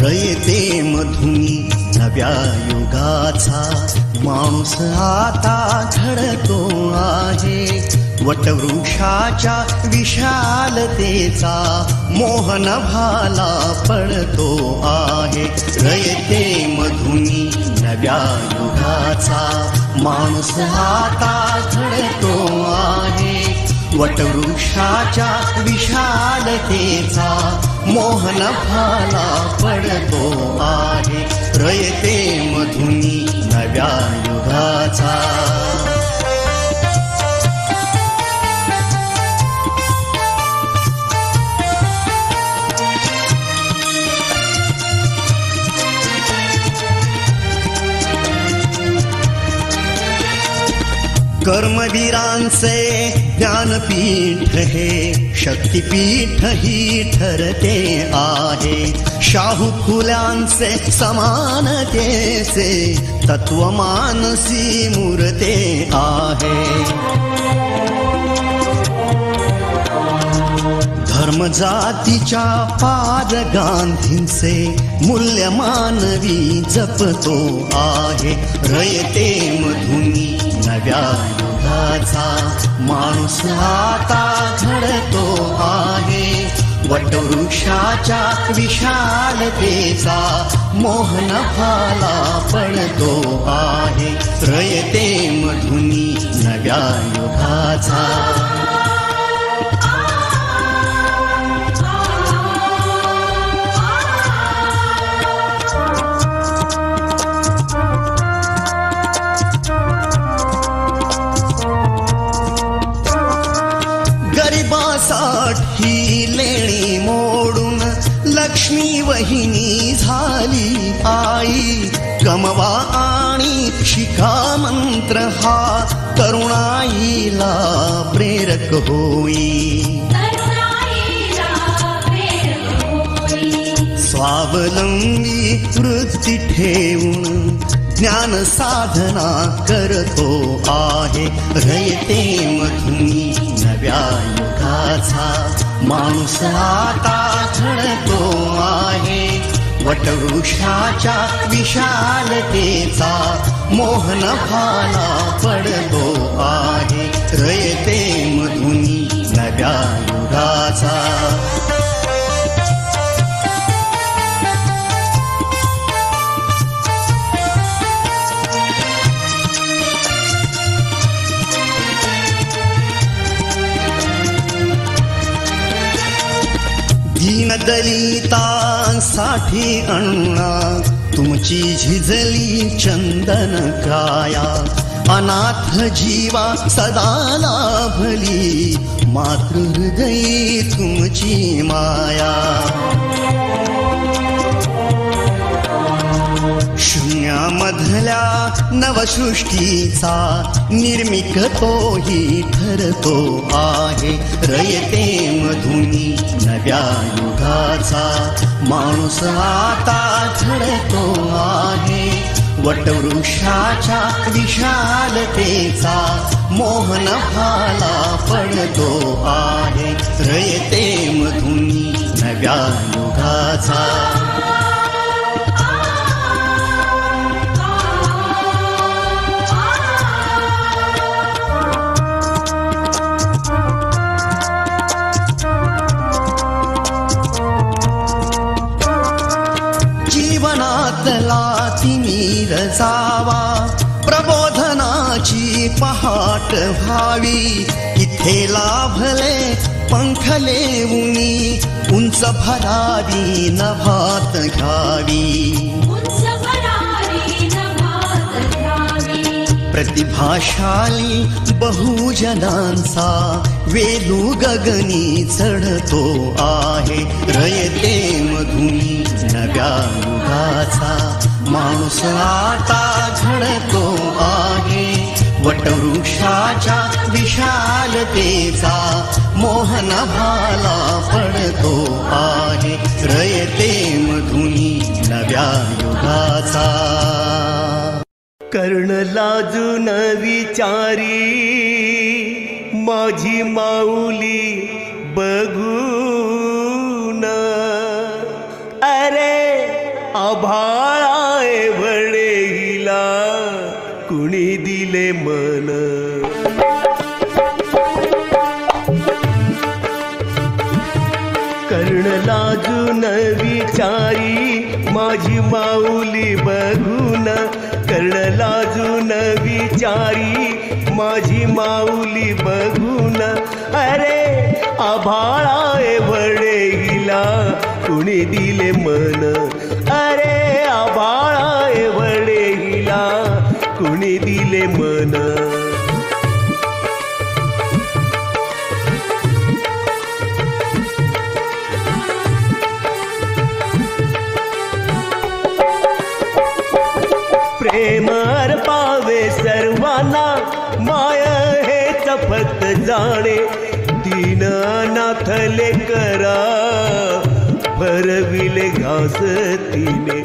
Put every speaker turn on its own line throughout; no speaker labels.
रयते मधुनी नव्या युगाचा माणूस आता घडतो आहे वटवृक्षाच्या विशालतेचा मोहन भाला पडतो आहे. रयते मधुनी नव्या युगाचा माणूस आता घडतो आहे. वटवृक्षाच्या विशालतेचा मोहन भाला पडतो आहे. रयते मधुनी नव्या युगाचा कर्मवीरांचे ज्ञानपीठ हे शक्तिपीठ ही ठरते आहे. शाहू फुल्यांचे समानतेचे तत्वमानसी मूर्ते आहे धर्मजातीच्या पाद पार गांधींचे मूल्य मानवी जपतो आहे. रयते मधुनी नव्या युगाचा माणूस आता घडतो आहे. वटवृक्षाच्या विशालतेचा मोहन फाला पडतो आहे. रयते मधुनी नव्या युगाचा लक्ष्मी वहिनी झाली आई कमवा आणि शिका मंत्र हा तरुणाईला प्रेरक होई. स्वावलंबी वृत्ती ठेवून ज्ञान साधना करतो आहे. रयते मधुनी नव्या युगाचा माणूस आता घडतो आहे वटवृक्षाच्या विशालतेचा मोहन भाला पडतो आहे. रयते मधुनी नव्या युगाचा दलितांसाठी अण्णा तुमची झिजली चंदन काया. अनाथ जीवा सदा लाभली मातृहृदयी तुमची माया. शून्यामधल्या नवसृष्टीचा निर्मिक तोही ठरतो आहे. रयते मधुनी नव्या युगाचा. माणूस आता घडतो आहे. वटवृक्षाच्या विशालतेचा मोहन भाला पडतो आहे. रयते मधुनी नव्या युगाचा प्रबोधनाची पहाट व्हावी. इथे लाभले पंखले उनी. उंच भरावी नभात घ्यावी. प्रतिभाशाली बहुजनांचा वेलू गगनी चढतो आहे. रयते मधुनी नव्या युगाचा. माणूस आता घडतो आहे. वटवृक्षाच्या विशालतेचा मोहन भाला पडतो आहे. रयते मधुनी नव्या युगाचा.
कर्ण लाजून विचारी माझी माऊली बघून. अरे आभाळाय वडेला कुणी दिले मन? कर्ण लाजून विचारी माझी माऊली बघून. कर्ण लाजून विचारी माझी माऊली बघून. अरे आभाळाय गिला कुणी दिले मन? अरे आभाळा दिले मन. प्रेम पावे सर्वांना माय हे फक्त जाणे. दीन नाथले करा भरविले घास तिने.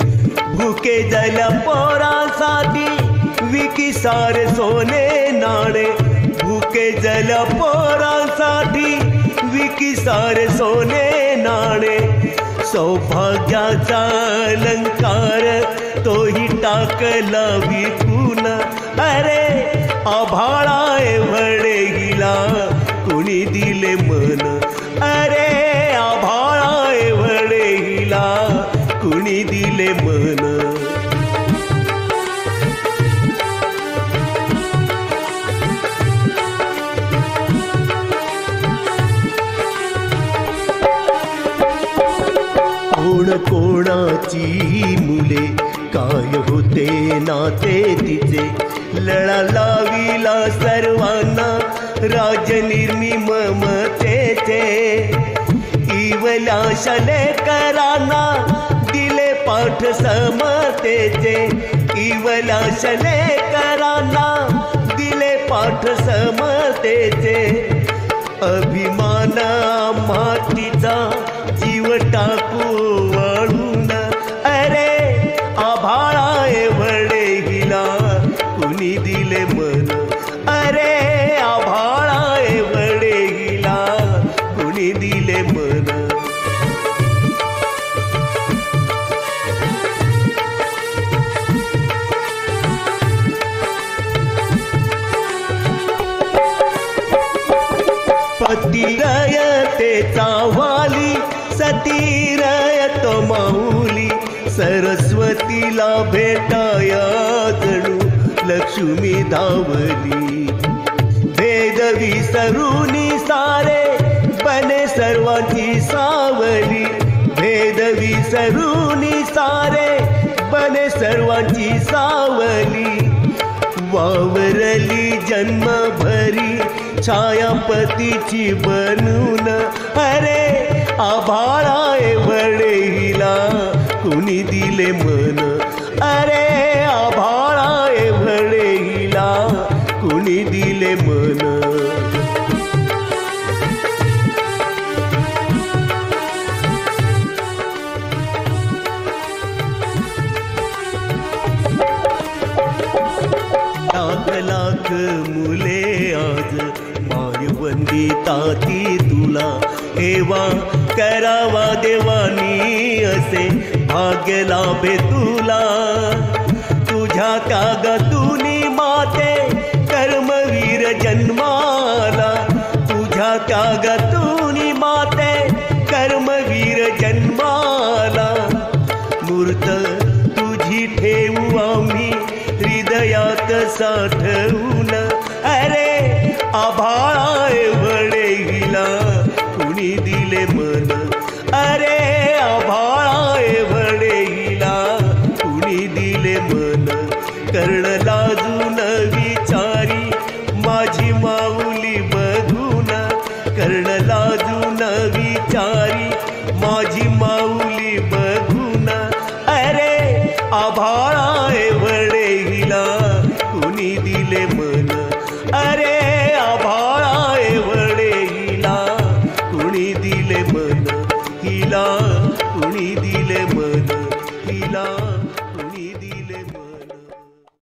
भुके झाल्या पोरासाठी विकी सारे सोने नाणे भूके जल पोरांसाठी विकी सारे सोने नाणे सौभाग्याचा अलंकार तोही टाकला विकून कोण कोणाची मुले? काय होते नाते तिचे? लळा लाविला सर्वांना राजनिर्मी ममतेचे इवल्या शलेकरांना दिले पाठ समतेचे इवल्या शलेकरांना दिले पाठ समतेचे अभिमान मातीचा जीव टाकू पतिरयतेचा वाली सतीरयतो माऊली सरस्वतीला भेटाया जणू लक्ष्मी धावली. भेद विसरुनी सारे बने सर्वांची सावली. भेद विसरुनी सारे बने सर्वांची सावली. वावरली जन्मभरी छायापतीची बनून. अरे आभाळाय हिला कुणी दिले मन? अरे आभाळाय हिला कुणी दिले मन? लाख लाख मुले आज वंदिता ती तुला. हेवा करावा देवानी असे भाग्य लाभे तुला. तुझ्या कागतुनी माते कर्मवीर जन्माला. तुझ्या कागतुनी माते कर्मवीर जन्माला. मूर्त तुझी ठेवू आम्ही हृदयात साठवू. आभाळाय हिला कुणी दिले मन? अरे आभाळाय हिला कुणी दिले मन? कर्ण लाजून विचारी माझी माऊली बघून. कर्ण लाजून विचारी माझी माऊली बघून. अरे आभाळाय